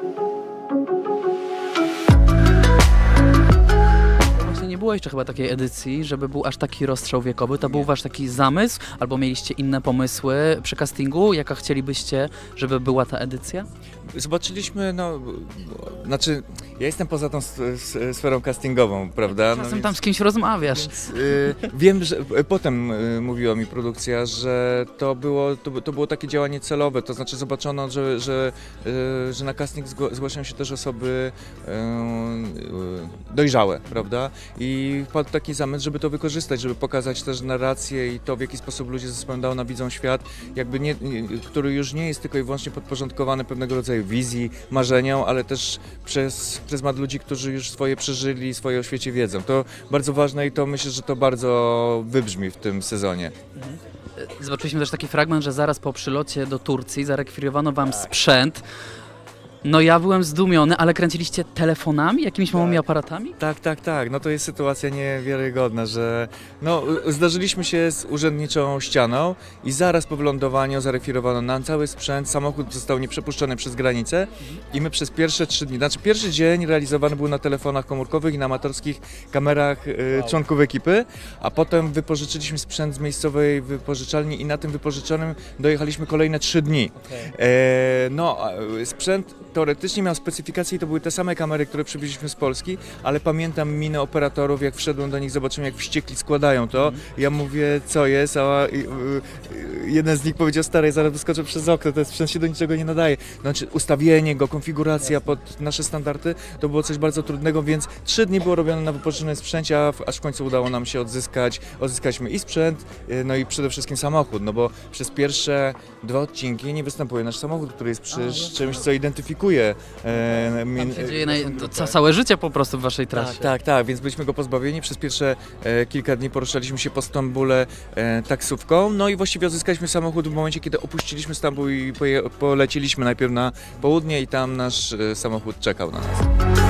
thank you było jeszcze chyba takiej edycji, żeby był aż taki rozstrzał wiekowy. To był wasz taki zamysł, albo mieliście inne pomysły przy castingu? Jaka chcielibyście, żeby była ta edycja? Zobaczyliśmy, no, znaczy, ja jestem poza tą sferą castingową, prawda? No Czasem więc- tam z kimś rozmawiasz. Więc, y, wiem, że y, potem y, mówiła mi produkcja, że to było, to, to było takie działanie celowe, to znaczy zobaczono, że, że, y, że na casting zgłaszają się też osoby y, y, dojrzałe, prawda? I wpadł taki zamysł, żeby to wykorzystać, żeby pokazać też narrację i to, w jaki sposób ludzie ze zespołem Downa widzą świat, jakby nie, który już nie jest tylko i wyłącznie podporządkowany pewnego rodzaju wizji, marzeniom, ale też przez pryzmat ludzi, którzy już swoje przeżyli, swoje o świecie wiedzą. To bardzo ważne i to myślę, że to bardzo wybrzmi w tym sezonie. Zobaczyliśmy też taki fragment, że zaraz po przylocie do Turcji zarekwirowano wam sprzęt. No ja byłem zdumiony, ale kręciliście telefonami, jakimiś małymi aparatami? Tak, tak, tak. No to jest sytuacja niewiarygodna, że no, y, zdarzyliśmy się z urzędniczą ścianą i zaraz po wylądowaniu zarekwirowano nam cały sprzęt, samochód został nieprzepuszczony przez granicę i my przez pierwsze trzy dni, znaczy pierwszy dzień realizowany był na telefonach komórkowych i na amatorskich kamerach y, członków ekipy, a potem wypożyczyliśmy sprzęt z miejscowej wypożyczalni i na tym wypożyczonym dojechaliśmy kolejne trzy dni. E, no, y, sprzęt teoretycznie miał specyfikacje i to były te same kamery, które przywieźliśmy z Polski, ale pamiętam minę operatorów, jak wszedłem do nich, zobaczyłem jak wściekli składają to. Ja mówię, co jest, a y, y, jeden z nich powiedział, stary, zaraz wyskoczę przez okno, ten sprzęt się do niczego nie nadaje. Znaczy ustawienie go, konfiguracja pod nasze standardy, to było coś bardzo trudnego, więc trzy dni było robione na wypożyczonym sprzęcie, aż w końcu udało nam się odzyskać, odzyskaliśmy i sprzęt, y, no i przede wszystkim samochód, no bo przez pierwsze dwa odcinki nie występuje nasz samochód, który jest przecież czymś, co identyfikuje e, Tam się dzieje naj... to całe życie po prostu w waszej trasie. Tak, tak, tak, więc byliśmy go pozbawieni. Przez pierwsze e, kilka dni poruszaliśmy się po Stambule e, taksówką, no i właściwie odzyskaliśmy samochód w momencie, kiedy opuściliśmy Stambuł i poje, poleciliśmy najpierw na południe i tam nasz e, samochód czekał na nas.